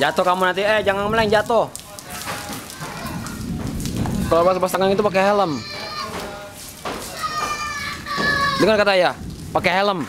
Jatuh kamu nanti, eh jangan meleng jatuh. Kalau pas pas tangan itu pakai helm. Dengar kata ya, pakai helm.